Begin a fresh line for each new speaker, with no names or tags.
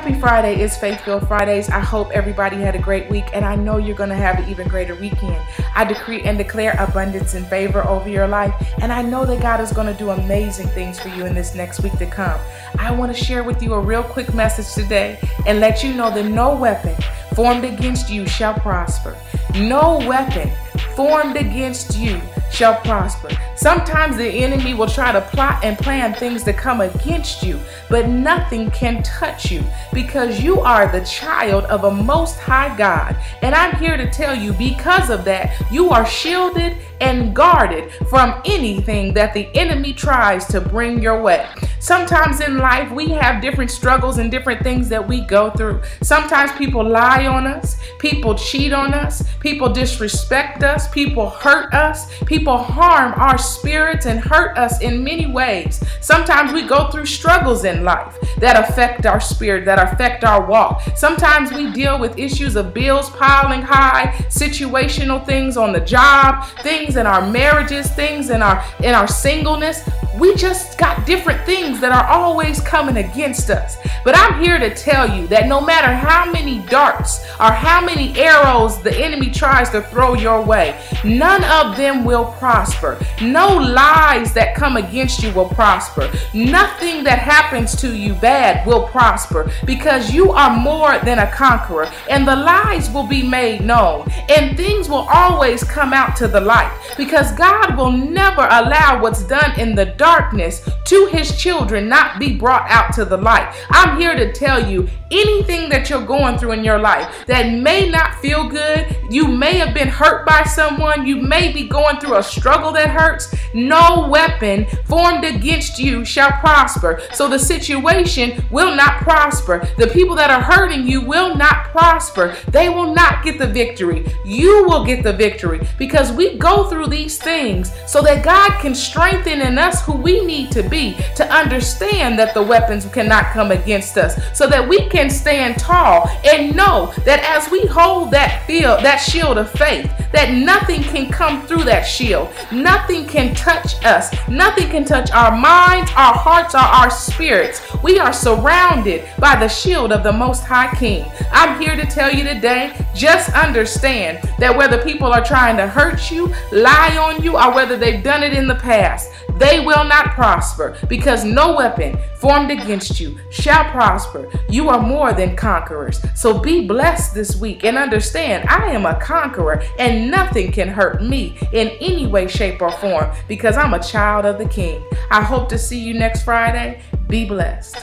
Happy Friday. It's Faith Filled Fridays. I hope everybody had a great week and I know you're going to have an even greater weekend. I decree and declare abundance and favor over your life and I know that God is going to do amazing things for you in this next week to come. I want to share with you a real quick message today and let you know that no weapon formed against you shall prosper. No weapon formed against you shall prosper. Sometimes the enemy will try to plot and plan things to come against you, but nothing can touch you because you are the child of a most high God. And I'm here to tell you because of that, you are shielded and guarded from anything that the enemy tries to bring your way. Sometimes in life, we have different struggles and different things that we go through. Sometimes people lie on us, people cheat on us, people disrespect us, people hurt us, people harm our spirits and hurt us in many ways. Sometimes we go through struggles in life that affect our spirit, that affect our walk. Sometimes we deal with issues of bills piling high, situational things on the job, things in our marriages, things in our in our singleness. We just got different things that are always coming against us. But I'm here to tell you that no matter how many darts or how many arrows the enemy tries to throw your way, none of them will prosper. No lies that come against you will prosper. Nothing that happens to you bad will prosper because you are more than a conqueror and the lies will be made known and things will always come out to the light because God will never allow what's done in the darkness to his children not be brought out to the light. I'm here to tell you anything that you're going through in your life that may not feel good, you may have been hurt by someone, you may be going through a struggle that hurts, no weapon formed against you shall prosper. So the situation will not prosper. The people that are hurting you will not prosper. They will not get the victory. You will get the victory because we go through these things so that God can strengthen in us who we need to be to understand that the weapons cannot come against us so that we can stand tall and know that as we hold that field, that shield of faith, that nothing can come through that shield. Nothing can touch us. Nothing can touch our minds, our hearts, or our spirits. We are surrounded by the shield of the Most High King. I'm here to tell you today, just understand that whether people are trying to hurt you, lie on you, or whether they've done it in the past, they will not prosper because no weapon formed against you shall prosper. You are more than conquerors. So be blessed this week and understand I am a conqueror and nothing can hurt me in any way, shape, or form because I'm a child of the King. I hope to see you next Friday. Be blessed.